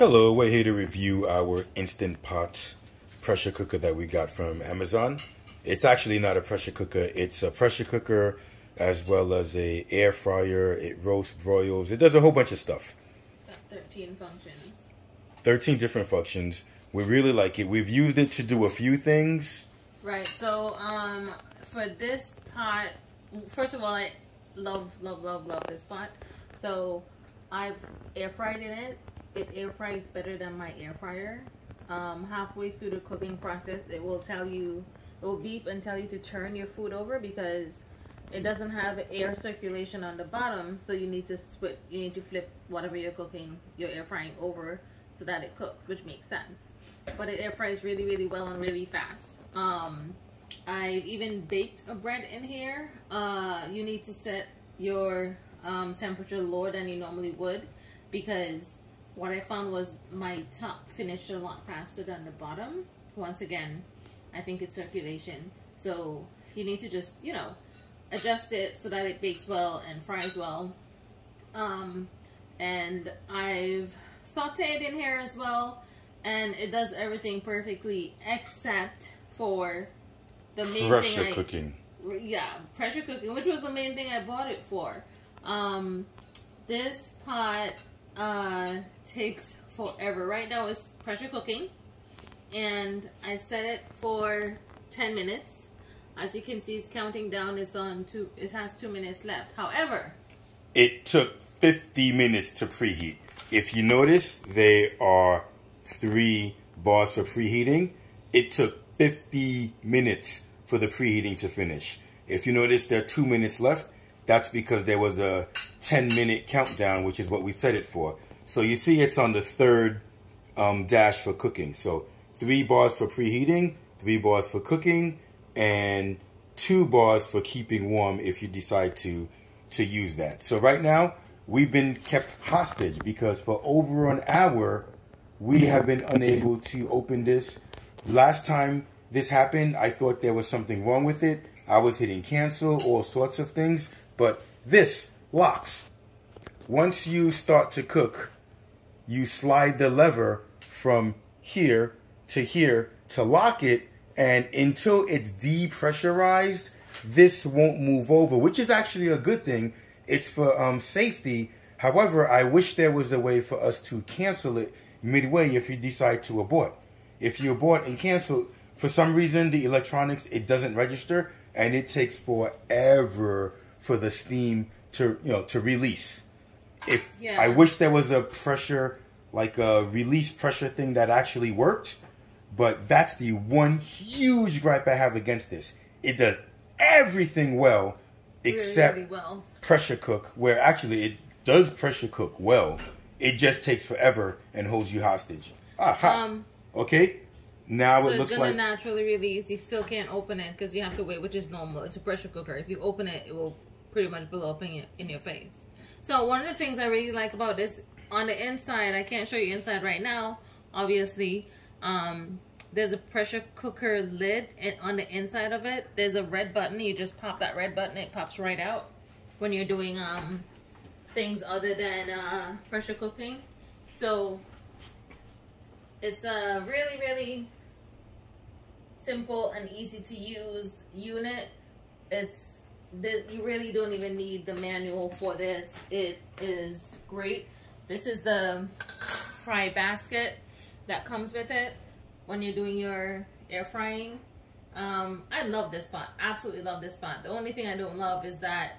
Hello, we're here to review our Instant Pot pressure cooker that we got from Amazon. It's actually not a pressure cooker, it's a pressure cooker as well as a air fryer. It roasts, broils, it does a whole bunch of stuff. It's got 13 functions. 13 different functions. We really like it. We've used it to do a few things. Right, so um, for this pot, first of all, I love, love, love, love this pot. So I've air fried in it it air fries better than my air fryer. Um, halfway through the cooking process, it will tell you, it will beep and tell you to turn your food over because it doesn't have air circulation on the bottom. So you need to split, you need to flip whatever you're cooking, your air frying over so that it cooks, which makes sense. But it air fries really, really well and really fast. Um, I've even baked a bread in here. Uh, you need to set your um, temperature lower than you normally would because what I found was my top finished a lot faster than the bottom. Once again, I think it's circulation. So you need to just, you know, adjust it so that it bakes well and fries well. Um, and I've sauteed in here as well. And it does everything perfectly except for the main pressure thing I, cooking. Yeah, pressure cooking, which was the main thing I bought it for. Um, this pot uh, takes forever. Right now it's pressure cooking and I set it for 10 minutes. As you can see, it's counting down. It's on two, it has two minutes left. However, it took 50 minutes to preheat. If you notice, there are three bars for preheating. It took 50 minutes for the preheating to finish. If you notice, there are two minutes left. That's because there was a 10 minute countdown, which is what we set it for. So you see it's on the third um, dash for cooking. So three bars for preheating, three bars for cooking, and two bars for keeping warm if you decide to, to use that. So right now, we've been kept hostage because for over an hour, we have been unable to open this. Last time this happened, I thought there was something wrong with it. I was hitting cancel, all sorts of things. But this locks. Once you start to cook, you slide the lever from here to here to lock it. And until it's depressurized, this won't move over, which is actually a good thing. It's for um, safety. However, I wish there was a way for us to cancel it midway if you decide to abort. If you abort and cancel, for some reason, the electronics, it doesn't register and it takes forever for the steam to you know to release. If yeah. I wish there was a pressure like a release pressure thing that actually worked, but that's the one huge gripe I have against this. It does everything well except really well. pressure cook, where actually it does pressure cook well. It just takes forever and holds you hostage. Aha. Um, okay. Now so it looks it's gonna like naturally release. You still can't open it because you have to wait, which is normal. It's a pressure cooker. If you open it, it will pretty much blow up in your, in your face. So one of the things I really like about this, on the inside, I can't show you inside right now, obviously, um, there's a pressure cooker lid and on the inside of it. There's a red button. You just pop that red button. It pops right out when you're doing um, things other than uh, pressure cooking. So it's a really, really simple and easy to use unit. It's this, you really don't even need the manual for this. It is great. This is the fry basket that comes with it when you're doing your air frying. Um, I love this pot. Absolutely love this pot. The only thing I don't love is that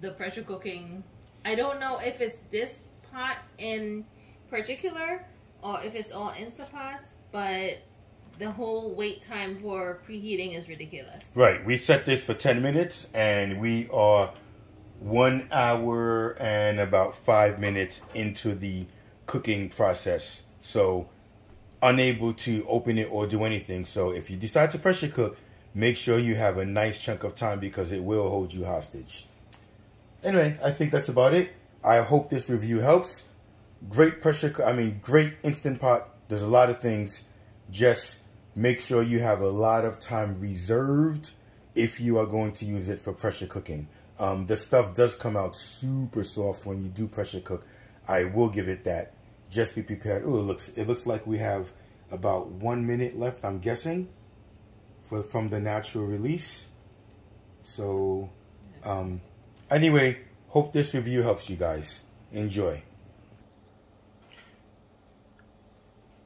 the pressure cooking. I don't know if it's this pot in particular or if it's all Instapots, but the whole wait time for preheating is ridiculous. Right. We set this for 10 minutes and we are one hour and about five minutes into the cooking process. So unable to open it or do anything. So if you decide to pressure cook, make sure you have a nice chunk of time because it will hold you hostage. Anyway, I think that's about it. I hope this review helps. Great pressure, I mean, great Instant Pot. There's a lot of things. Just Make sure you have a lot of time reserved if you are going to use it for pressure cooking. Um, the stuff does come out super soft when you do pressure cook. I will give it that. just be prepared. Oh, it looks it looks like we have about one minute left. I'm guessing for from the natural release. So, um, anyway, hope this review helps you guys. Enjoy.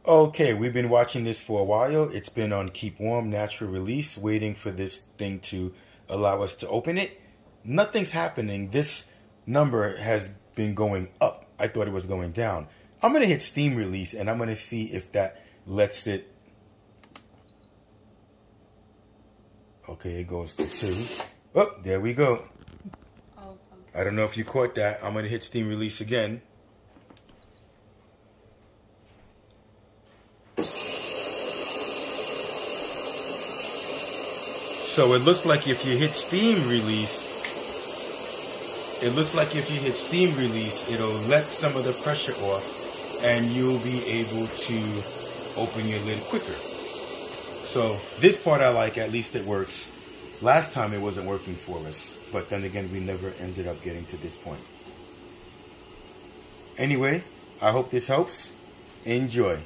Okay, we've been watching this for a while. It's been on Keep Warm Natural Release, waiting for this thing to allow us to open it. Nothing's happening. This number has been going up. I thought it was going down. I'm going to hit Steam Release, and I'm going to see if that lets it... Okay, it goes to 2. Oh, there we go. Oh, okay. I don't know if you caught that. I'm going to hit Steam Release again. So it looks like if you hit Steam Release, it looks like if you hit Steam Release, it'll let some of the pressure off and you'll be able to open your lid quicker. So this part I like, at least it works. Last time it wasn't working for us, but then again, we never ended up getting to this point. Anyway, I hope this helps. Enjoy.